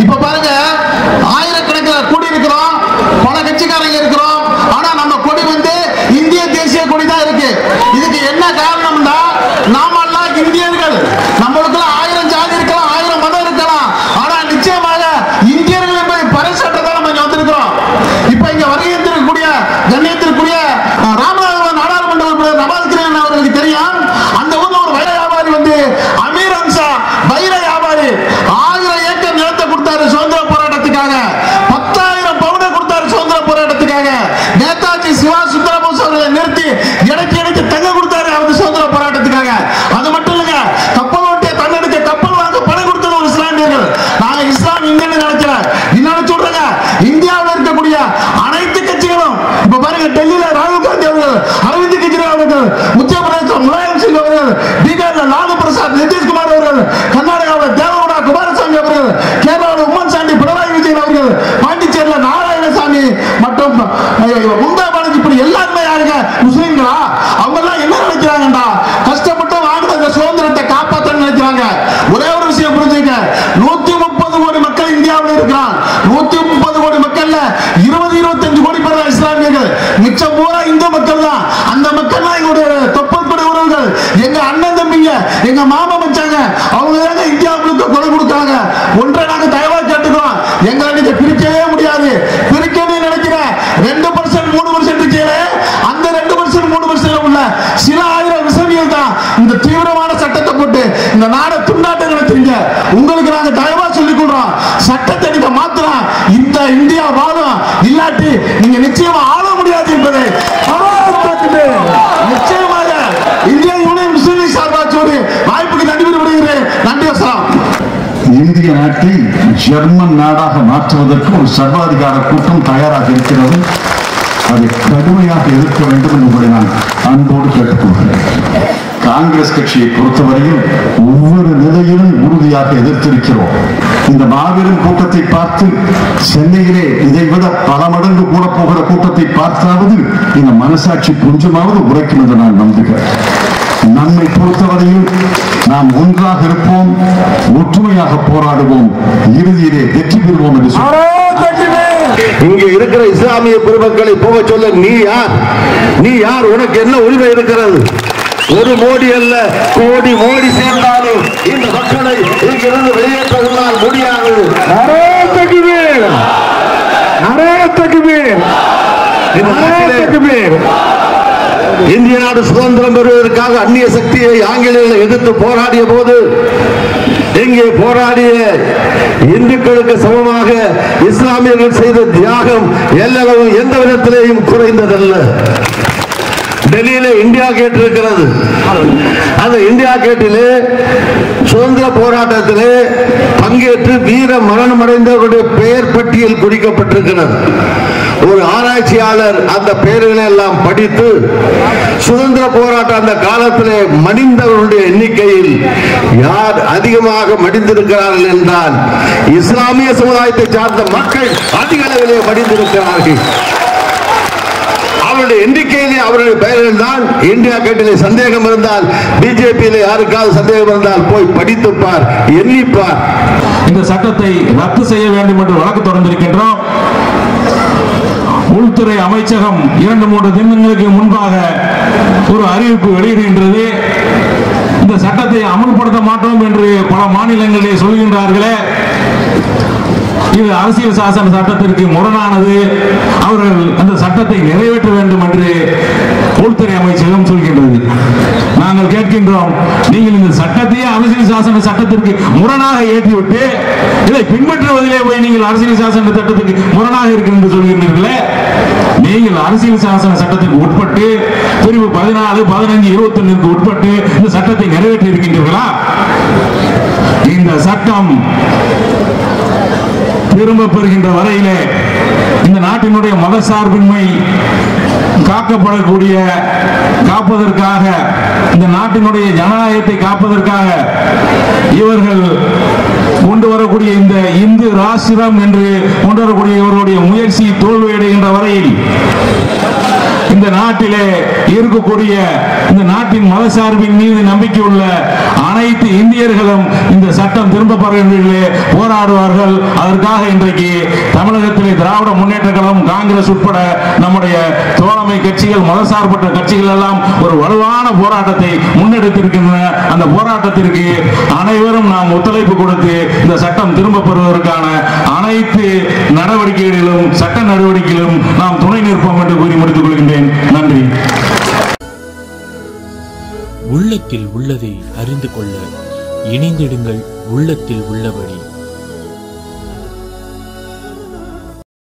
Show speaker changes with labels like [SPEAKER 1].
[SPEAKER 1] இப்ப பாருங்க ஆயிரக்கணக்கில் கூடி இருக்கிறோம் பல கட்சிக்காரங்க இருக்கிறோம் ஆனா நம்ம கொடி வந்து இந்திய தேசிய கொடி தான் இருக்கு. இதுக்கு என்ன காரணம்னா நாம நூத்தி முப்பது கோடி மக்கள் இந்தியாவில் இருக்கிறார். நூத்தி முப்பது கோடி மக்கள்ல இருபது இருபத்தி அஞ்சு கோடி பேர் இஸ்லாமியர்கள். மிச்சம் பூரா இந்து மக்கள் தான். அந்த மக்கள் தான் எங்களுடைய தொப்பல்படி உறவுகள். எங்க அண்ணன் தம்பிங்க எங்க மாமா மச்சாங்க அவங்க தாங்க இந்தியாவுக்கு கொலை கொடுத்தாங்க. ஒன்றை நாங்க தயவா கேட்டுக்கிறோம் எங்களை நீங்க பிரிக்கவே முடியாது. பிரிக்கவே நினைக்கிற ரெண்டு பர்சன்ட் மூணு பர்சன்ட் இருக்கீங்களே அந்த ரெண்டு பர்சன்ட் மூணு பர்சன்ட் உள்ள சில ஆயிரம் விஷயங்கள் தான் இந்த தீவிரமான சட்டத்தை போட்டு இந்த நாடு துண்டாட்டம் நடத்துறீங்க உங்களுக்கு நாங்க தயவா சொல்லிக் கொடுறோம் சட்டத்தை நீங்க மாத்தலாம் இந்த இந்தியா வாழும். இல்லாட்டி நீங்க நிச்சயமா ஆள முடியாது என்பதை நிச்சயமாக இந்திய யூனியன் முஸ்லீம் லீக் சார்பாக சொல்லி வாய்ப்புக்கு நன்றி விடுகிறேன் நன்றி வசலாம்
[SPEAKER 2] இந்திய நாட்டை ஜெர்மன் நாடாக மாற்றுவதற்கு ஒரு சர்வாதிகார கூட்டம் தயாராக இருக்கிறது. அதை கடுமையாக எதிர்க்க வேண்டும் என்பதை நான் அன்போடு கேட்டுக்கொள்கிறேன். காங்கிரஸ் கட்சியை பொறுத்தவரையில் ஒவ்வொரு நிலையிலும் உறுதியாக எதிர்த்திருக்கிறோம். இந்த மாபெரும் கூட்டத்தை பார்த்து சென்னையிலே இதைவிட பல மடங்கு கூட போகிற கூட்டத்தை பார்த்தாவது இந்த மனசாட்சி கொஞ்சமாவது உரைக்கும் என்று நான் நம்புகிறேன். நம்மை பொறுத்தவரையில் நாம் ஒன்றாக இருப்போம் ஒற்றுமையாக போராடுவோம் இறுதியிலே வெற்றி பெறுவோம் என்று சொல்லி
[SPEAKER 3] இங்கே இருக்கிற இஸ்லாமிய பெருமக்களை போக சொல்ல நீ யார்? நீ யார்? உனக்கு என்ன உரிமை இருக்கிறது? ஒரு மோடி அல்ல கோடி மோடி சேர்ந்தாலும் இந்த மக்களை இங்கிருந்து வெளியேற்றுவதால் முடியாது. இந்திய நாடு சுதந்திரம் பெறுவதற்காக அந்நிய சக்தியை ஆங்கிலேயர்களை எதிர்த்து போராடிய போது இங்கே போராடிய இந்துக்களுக்கு சமமாக இஸ்லாமியர்கள் செய்த தியாகம் எல்லளவும் எந்த விதத்திலேயும் குறைந்ததல்ல. டெல்லியில இந்தியா கேட் இருக்கிறது. அந்த இந்தியா கேட்டிலே சுதந்திர போராட்டத்திலே பங்கேற்று வீர மரணம் அடைந்தவருடைய பெயர் பட்டியல் குறிக்கப்பட்டிருக்கிறது. ஒரு ஆராய்ச்சியாளர் அந்த பெயர்களை எல்லாம் படித்து சுதந்திர போராட்டம் அந்த காலத்திலே மடிந்தவருடைய எண்ணிக்கையில் யார் அதிகமாக மடிந்திருக்கிறார்கள் என்றால் இஸ்லாமிய சமுதாயத்தை சார்ந்த மக்கள் அதிக அளவிலே மடிந்திருக்கிறார்கள். அவருடைய எண்ணிக்கையிலே அவருடைய பெயர்கள் தான் இந்தியா கேட்டிலே சந்தேகம் இருந்தால் பிஜேபியிலே யாருக்காவது சந்தேகம் இருந்தால் போய் படித்துப்பார் எண்ணிப்பார்.
[SPEAKER 4] இந்த சட்டத்தை ரத்து செய்ய வேண்டும் என்று வழக்கு தொடர்ந்திருக்கின்றோம். உள்துறை அமைச்சகம் இரண்டு மூன்று தினங்களுக்கு முன்பாக ஒரு அறிவிப்பு வெளியிடுகின்றது. இந்த சட்டத்தை அமல்படுத்த மாட்டோம் என்று பல மாநிலங்களிலே சொல்கின்றார்களே. இது அரசியல் சாசன சட்டத்திற்கு முரணானது. அவர்கள் அந்த சட்டத்தை நிறைவேற்ற வேண்டும் என்று உள்துறை அமைச்சகம் சொல்கின்றது. நாங்கள் கேட்கின்றோம் நீங்கள் இந்த சட்டத்தையே அரசியல் சாசன சட்டத்திற்கு முரணாக ஏற்றிவிட்டு இதை பின்பற்றுவதிலே போய் நீங்கள் அரசியல் சாசன சட்டத்துக்கு முரணாக இருக்கு என்று சொல்கின்றீர்களே. நீங்கள் அரசியல் சாசன சட்டத்திற்கு உட்பட்டு பிரிவு பதினாலு பதினஞ்சு இருபத்தி ஒன்றுக்கு உட்பட்டு இந்த சட்டத்தை நிறைவேற்றி இருக்கின்றீர்களா? இந்த சட்டம் திரும்ப பெறுகின்ற வரையிலே இந்த நாட்டினுடைய மதசார்பின்மை காக்கப்படக்கூடிய காப்பதற்காக இந்த நாட்டினுடைய ஜனநாயகத்தை காப்பதற்காக இவர்கள் கொண்டு வரக்கூடிய இந்த இந்து ராஷ்டிரம் என்று கொண்டு வரக்கூடிய இவருடைய முயற்சி தோல்வியடைகின்ற வரையில் இந்த நாட்டிலே இருக்கக்கூடிய இந்த நாட்டின் மதசார்பின் மீது நம்பிக்கை உள்ள அனைத்து இந்தியர்களும் இந்த சட்டம் திரும்ப பெற போராடுவார்கள். அதற்காக இன்றைக்கு தமிழகத்திலே திராவிட முன்னேற்ற காங்கிரஸ் உட்பட நம்முடைய தோழமை கட்சிகள் மதசார்பற்ற கட்சிகள் எல்லாம் ஒரு வலுவான போராட்டத்தை முன்னெடுத்திருக்கின்றன. அந்த போராட்டத்திற்கு அனைவரும் நாம் ஒத்துழைப்பு கொடுத்து இந்த சட்டம் திரும்ப பெறுவதற்கான அனைத்து நடவடிக்கைகளிலும் சட்ட நடவடிக்கைகளிலும் நாம் துணை நிற்போம் என்று கூறி முடித்துக் கொள்கின்றேன். நன்றி.
[SPEAKER 5] உள்ளத்தில் உள்ளதை அறிந்து கொள்ள இணைந்திடுங்கள். உள்ளத்தில் உள்ளபடி